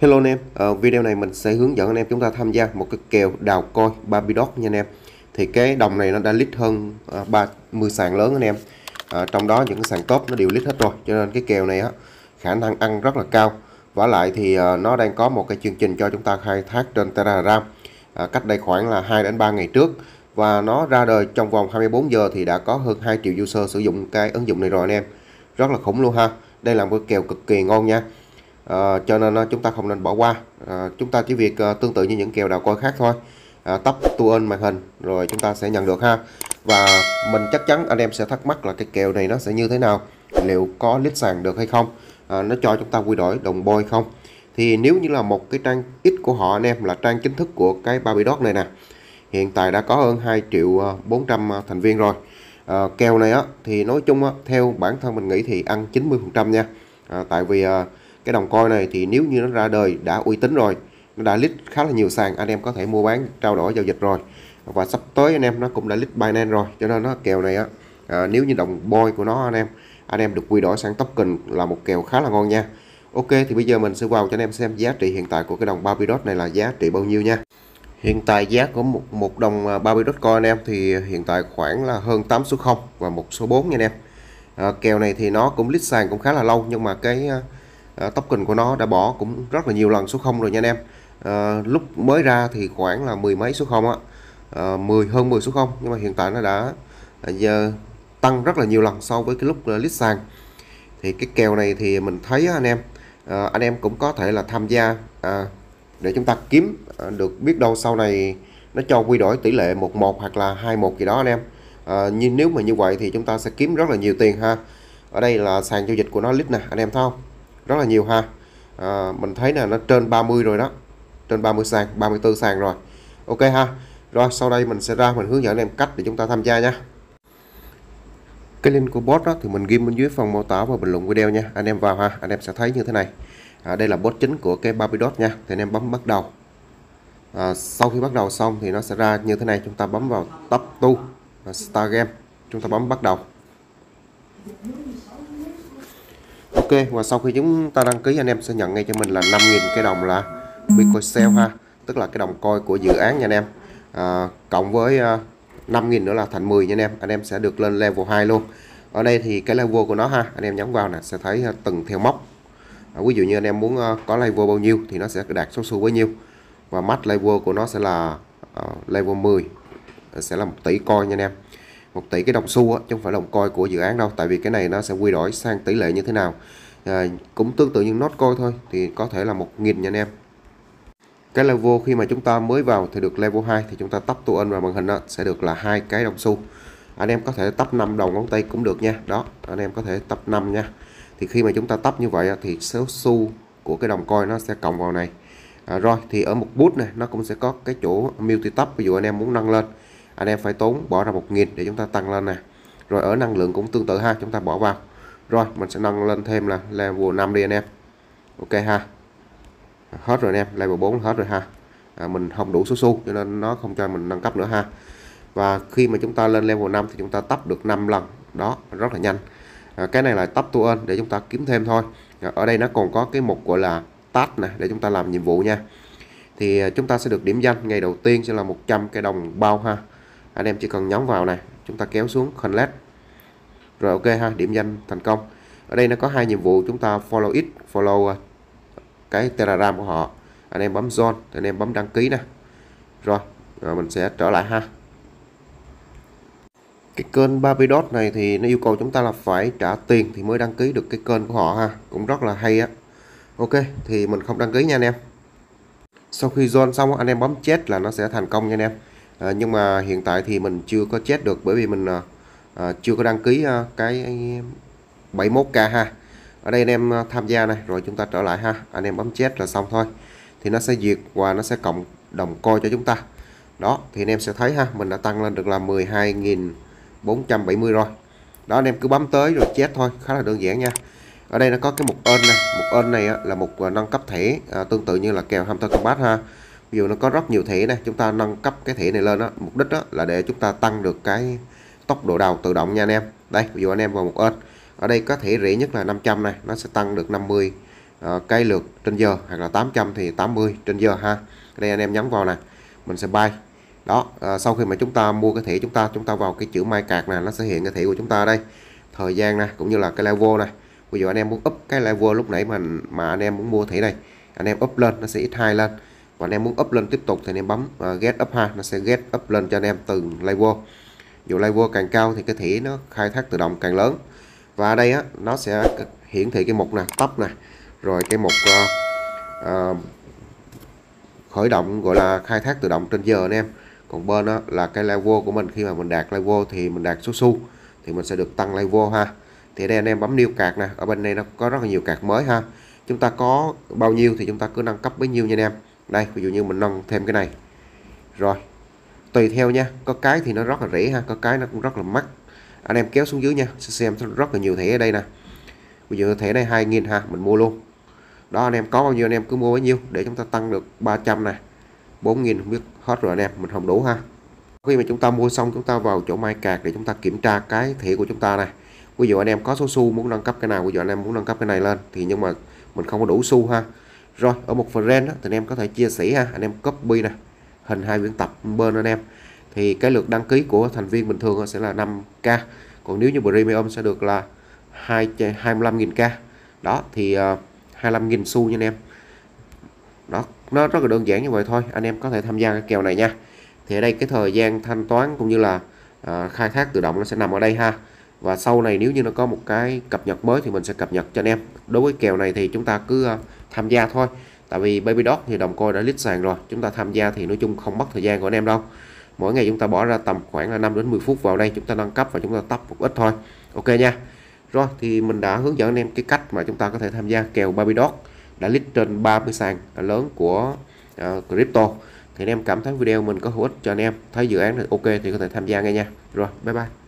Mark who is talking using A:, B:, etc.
A: Hello anh em, ở video này mình sẽ hướng dẫn anh em chúng ta tham gia một cái kèo đào coi Barbie Dog nha anh em. Thì cái đồng này nó đã lít hơn ờ, à, 30 sàn lớn anh em. À, Trong đó những cái sàn top nó đều lít hết rồi Cho nên cái kèo này á khả năng ăn rất là cao. Và lại thì à, nó đang có một cái chương trình cho chúng ta khai thác trên Telegram à, Cách đây khoảng là 2 đến 3 ngày trước. Và nó ra đời trong vòng 24 giờ thì đã có hơn 2 triệu user sử dụng cái ứng dụng này rồi anh em. Rất là khủng luôn ha. Đây là một cái kèo cực kỳ ngon nha à, cho nên ờ, chúng ta không nên bỏ qua. À, chúng ta chỉ việc à, tương tự như những kèo đào coi khác thôi. À, tấp tua ơn màn hình rồi chúng ta sẽ nhận được ha. Và mình chắc chắn anh em sẽ thắc mắc là cái kèo này nó sẽ như thế nào liệu có lít sàn được hay không. À, nó cho chúng ta quy đổi đồng bôi không? Thì nếu như là một cái trang ít của họ anh em là trang chính thức của cái Barbie Dog này nè hiện tại đã có hơn 2 triệu 400 thành viên rồi. À, kèo này á thì nói chung á, theo bản thân mình nghĩ thì ăn 90% nha. À, tại vì à, cái đồng coin này thì nếu như nó ra đời đã uy tín rồi nó đã list khá là nhiều sàn anh em có thể mua bán trao đổi giao dịch rồi. Và sắp tới anh em nó cũng đã list Binance rồi cho nên nó kèo này á à, nếu như đồng boy của nó anh em anh em được quy đổi sang token là một kèo khá là ngon nha. Ok thì bây giờ mình sẽ vào cho anh em xem giá trị hiện tại của cái đồng Barbidot này là giá trị bao nhiêu nha. Hiện tại giá của một, một đồng à, Barbidot coin anh em thì hiện tại khoảng là hơn 8 số 0 và một số 4 nha anh em. À, Kèo này thì nó cũng list sàn cũng khá là lâu nhưng mà cái à, à, token của nó đã bỏ cũng rất là nhiều lần số 0 rồi nha anh em. Uh, lúc mới ra thì khoảng là mười mấy số 0 á. Ờ, uh, 10 hơn 10 số 0 nhưng mà hiện tại nó đã à, giờ tăng rất là nhiều lần so với cái lúc uh, list sàn. Thì cái kèo này thì mình thấy anh em uh, anh em cũng có thể là tham gia uh, để chúng ta kiếm uh, được biết đâu sau này nó cho quy đổi tỷ lệ 11 hoặc là 21 gì đó anh em. À, nhưng nếu mà như vậy thì chúng ta sẽ kiếm rất là nhiều tiền ha. Ở đây là sàn giao dịch của nó lít nè anh em thấy không? Rất là nhiều ha. À, mình thấy là nó trên 30 rồi đó. Trên 30 sàn 34 sàn rồi. Ok ha. Rồi sau đây mình sẽ ra mình hướng dẫn em cách để chúng ta tham gia nha. Cái link của bot đó thì mình ghi bên dưới phần mô tả và bình luận video nha. Anh em vào ha anh em sẽ thấy như thế này. À, đây là bot chính của cái Barbidot nha. Thì anh em bấm bắt đầu. À, sau khi bắt đầu xong thì nó sẽ ra như thế này. Chúng ta bấm vào top tu start game. Chúng ta bấm bắt đầu. Ok và sau khi chúng ta đăng ký anh em sẽ nhận ngay cho mình là 5.000 cái đồng là Bitcoin sale ha. Tức là cái đồng coin của dự án nha anh em. À, cộng với à, 5.000 nữa là thành 10 nha anh em. Anh em sẽ được lên level 2 luôn. Ở đây thì cái level của nó ha anh em nhấn vào nè sẽ thấy à, từng theo mốc à, ví dụ như anh em muốn à, có level bao nhiêu thì nó sẽ đạt số xu bấy nhiêu. Và max level của nó sẽ là uh, level 10 sẽ là một tỷ coin nha anh em một tỷ cái đồng xu á, chứ không phải đồng coi của dự án đâu tại vì cái này nó sẽ quy đổi sang tỷ lệ như thế nào. À, cũng tương tự như nốt coi thôi thì có thể là một nghìn nha anh em. Cái level khi mà chúng ta mới vào thì được level 2 thì chúng ta tắp tụ in vào màn hình đó, sẽ được là hai cái đồng xu. Anh em có thể tắp 5 đồng ngón tay cũng được nha. Đó anh em có thể tắp 5 nha. Thì khi mà chúng ta tắp như vậy thì số xu của cái đồng coi nó sẽ cộng vào này. À, rồi thì ở một bút này nó cũng sẽ có cái chỗ multi tap ví dụ anh em muốn nâng lên anh em phải tốn bỏ ra một nghìn để chúng ta tăng lên nè. Rồi ở năng lượng cũng tương tự ha chúng ta bỏ vào. Rồi mình sẽ nâng lên thêm là level 5 đi anh em. Ok ha. Hết rồi anh em level 4 hết rồi ha. À, mình không đủ số xu cho nên nó không cho mình nâng cấp nữa ha. Và khi mà chúng ta lên level 5 thì chúng ta tấp được 5 lần. Đó rất là nhanh. À, cái này là tấp tu ơn để chúng ta kiếm thêm thôi. À, ở đây nó còn có cái mục gọi là task nè để chúng ta làm nhiệm vụ nha. Thì à, chúng ta sẽ được điểm danh ngày đầu tiên sẽ là 100 cái đồng bao ha anh em chỉ cần nhấn vào này chúng ta kéo xuống connect. Rồi ok ha điểm danh thành công. Ở đây nó có hai nhiệm vụ chúng ta follow it follow à, cái telegram của họ. Anh em bấm join anh em bấm đăng ký nè. Rồi, rồi mình sẽ trở lại ha. Cái kênh Barbidot này thì nó yêu cầu chúng ta là phải trả tiền thì mới đăng ký được cái kênh của họ ha. Cũng rất là hay á. Ok thì mình không đăng ký nha anh em. Sau khi join xong anh em bấm chết là nó sẽ thành công nha anh em à, nhưng mà hiện tại thì mình chưa có chết được bởi vì mình à, chưa có đăng ký à, cái 71k ha. Ở đây anh em tham gia này rồi chúng ta trở lại ha. Anh em bấm chết là xong thôi. Thì nó sẽ duyệt và nó sẽ cộng đồng coi cho chúng ta. Đó thì anh em sẽ thấy ha mình đã tăng lên được là 12.470 rồi. Đó anh em cứ bấm tới rồi chết thôi khá là đơn giản nha. Ở đây nó có cái mục ơn này. Mục ơn này là một nâng cấp thẻ à, tương tự như là kèo Hunter Combat ha ví dụ nó có rất nhiều thẻ này chúng ta nâng cấp cái thẻ này lên đó mục đích đó là để chúng ta tăng được cái tốc độ đầu tự động nha anh em. Đây ví dụ anh em vào một ơn ở đây có thể rẻ nhất là 500 này nó sẽ tăng được 50 uh, cây lượt trên giờ hoặc là 800 thì 80 trên giờ ha. Đây anh em nhấn vào nè mình sẽ bay. Đó uh, sau khi mà chúng ta mua cái thẻ chúng ta chúng ta vào cái chữ mai cạc này nó sẽ hiện cái thẻ của chúng ta đây. Thời gian này cũng như là cái level này ví dụ anh em muốn up cái level lúc nãy mà mà anh em muốn mua thẻ này anh em up lên nó sẽ x2 lên và anh em muốn up lên tiếp tục thì anh em bấm uh, get up ha. Nó sẽ get up lên cho anh em từng level dù level càng cao thì cái thẻ nó khai thác tự động càng lớn. Và ở đây á nó sẽ hiển thị cái mục nè top nè. Rồi cái mục uh, uh, khởi động gọi là khai thác tự động trên giờ anh em. Còn bên đó là cái level của mình khi mà mình đạt level thì mình đạt số xu thì mình sẽ được tăng level ha. Thì đây anh em bấm new card nè ở bên đây nó có rất là nhiều card mới ha. Chúng ta có bao nhiêu thì chúng ta cứ nâng cấp bấy nhiêu nha anh em đây, ví dụ như mình nâng thêm cái này. Rồi, tùy theo nha, có cái thì nó rất là rẻ ha, có cái nó cũng rất là mắc. Anh em kéo xuống dưới nha, sẽ xem rất là nhiều thẻ ở đây nè. Ví dụ thẻ này 2.000 ha, mình mua luôn. Đó, anh em có bao nhiêu anh em cứ mua bấy nhiêu, để chúng ta tăng được 300 này 4.000 không biết hết rồi anh em, mình không đủ ha. Khi mà chúng ta mua xong, chúng ta vào chỗ mai cạc để chúng ta kiểm tra cái thẻ của chúng ta này ví dụ anh em có số xu muốn nâng cấp cái nào, ví dụ anh em muốn nâng cấp cái này lên, thì nhưng mà mình không có đủ xu ha rồi ở một phần ren thì anh em có thể chia sẻ ha. Anh em copy nè hình hai quyển tập bên anh em. Thì cái lượt đăng ký của thành viên bình thường sẽ là 5k còn nếu như premium sẽ được là 2 25.000k đó thì ờ, uh, 25.000 xu nha anh em. Đó nó rất là đơn giản như vậy thôi. Anh em có thể tham gia cái kèo này nha. Thì ở đây cái thời gian thanh toán cũng như là uh, khai thác tự động nó sẽ nằm ở đây ha. Và sau này nếu như nó có một cái cập nhật mới thì mình sẽ cập nhật cho anh em. Đối với kèo này thì chúng ta cứ uh, tham gia thôi. Tại vì Baby Dog thì đồng coin đã list sàn rồi. Chúng ta tham gia thì nói chung không mất thời gian của anh em đâu. Mỗi ngày chúng ta bỏ ra tầm khoảng là 5 đến 10 phút vào đây chúng ta nâng cấp và chúng ta tấp một ít thôi. Ok nha. Rồi thì mình đã hướng dẫn anh em cái cách mà chúng ta có thể tham gia kèo Baby Dog. Đã list trên 30 sàn lớn của uh, crypto. Thì anh em cảm thấy video mình có hữu ích cho anh em. Thấy dự án này ok thì có thể tham gia ngay nha. Rồi bye bye.